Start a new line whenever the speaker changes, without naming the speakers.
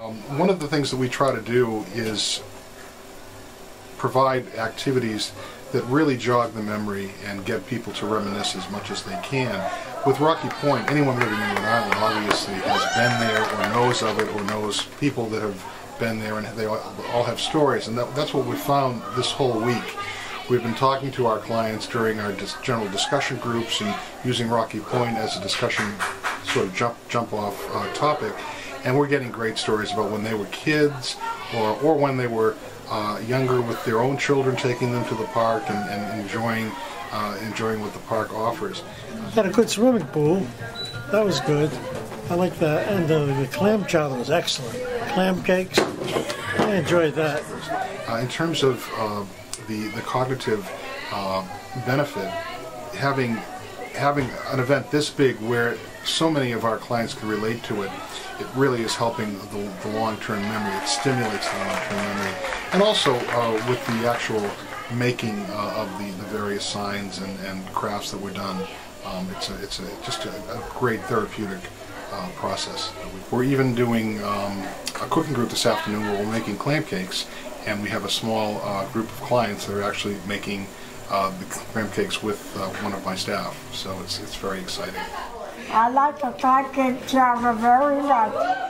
one of the things that we try to do is provide activities that really jog the memory and get people to reminisce as much as they can. With Rocky Point, anyone living in Rhode Island obviously has been there or knows of it or knows people that have been there and they all, all have stories and that, that's what we found this whole week. We've been talking to our clients during our dis general discussion groups and using Rocky Point as a discussion sort of jump jump off uh, topic and we're getting great stories about when they were kids or, or when they were uh, younger with their own children, taking them to the park and, and enjoying uh, enjoying what the park offers.
Had a good swimming pool. That was good. I like that. And uh, the clam chowder was excellent. Clam cakes. I enjoyed that.
Uh, in terms of uh, the the cognitive uh, benefit, having having an event this big where so many of our clients can relate to it, it really is helping the, the long-term memory. It stimulates the long-term memory. And also uh, with the actual making uh, of the, the various signs and, and crafts that were done, um, it's, a, it's a, just a, a great therapeutic uh, process. We're even doing um, a cooking group this afternoon where we're making clam cakes and we have a small uh, group of clients that are actually making uh, the clam cakes with uh, one of my staff. So it's, it's very exciting.
I like the pancake chowder very much.